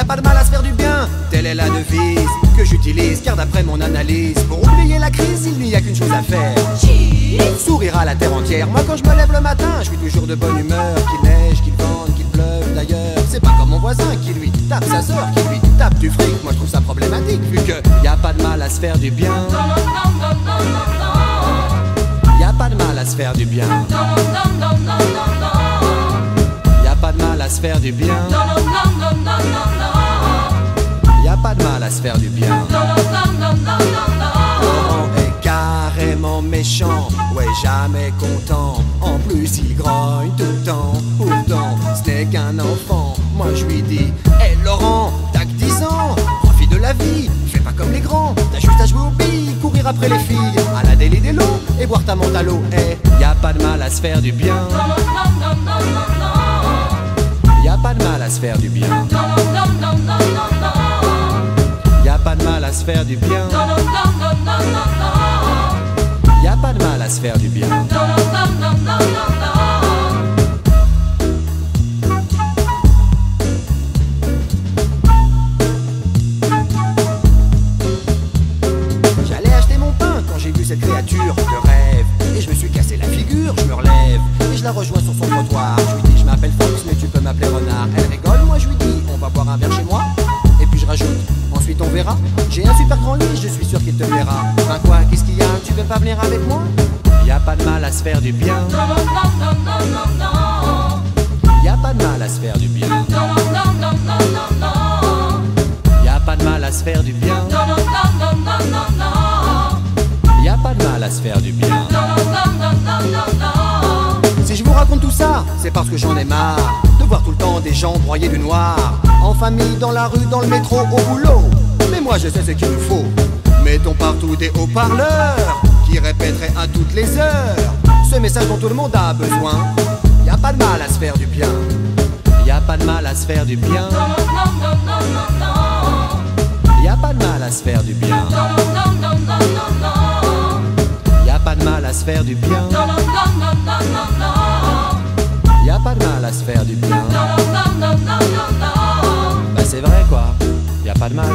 a pas de mal à se faire du bien, telle est la devise que j'utilise, car d'après mon analyse, pour oublier la crise, il n'y a qu'une chose à faire. Sourire à la terre entière. Moi, quand je me lève le matin, je suis toujours de bonne humeur. Qu'il neige, qu'il vente, qu'il pleuve d'ailleurs. C'est pas comme mon voisin qui lui tape sa soeur, qui lui tape du fric. Moi, je trouve ça problématique, vu que y a pas de mal à se faire du bien. Y a pas de mal à se faire du bien. Y a pas de mal à se faire du bien. Faire du bien. Laurent est carrément méchant, ouais jamais content. En plus il grogne tout le temps, pourtant ce n'est qu'un enfant. Moi je lui dis, hé Laurent, t'as que 10 ans, profite de la vie, fais pas comme les grands. T'as juste à jouer au billes, courir après les filles, à la délit des et boire ta menthe à l'eau. Eh, y a pas de mal à se faire du bien. Y a pas de mal à se faire du bien. À se faire du bien. Y a pas de mal à se faire du bien. J'allais acheter mon pain quand j'ai vu cette créature de rêve. Et je me suis cassé la figure, je me relève. Et je la rejoins sur son trottoir. Je lui dis je m'appelle Fox mais tu peux m'appeler Renard. Elle rigole, moi je lui dis on va boire un verre chez moi. Et puis je rajoute Je suis sûr qu'il te plaira. Ben quoi, qu'est-ce qu'il y a, tu veux pas venir avec moi? Y a pas de mal à se faire du bien. Y a pas de mal à se faire du bien. Y a pas de mal à se faire du bien. Y a pas de mal à se faire du bien. Si je vous raconte tout ça, c'est parce que j'en ai marre De voir tout le temps des gens broyer du noir. En famille, dans la rue, dans le métro, au boulot Moi je sais ce qu'il nous faut. Mettons partout des haut-parleurs Qui répéteraient à toutes les heures Ce message dont tout le monde a besoin. Y a pas de mal à se faire du bien. Y a pas de mal à se faire du bien. Y a pas de mal à se faire du bien. Y a pas de mal à se faire du bien. Y a pas de mal à se faire du bien. Bah c'est vrai quoi, y a pas de mal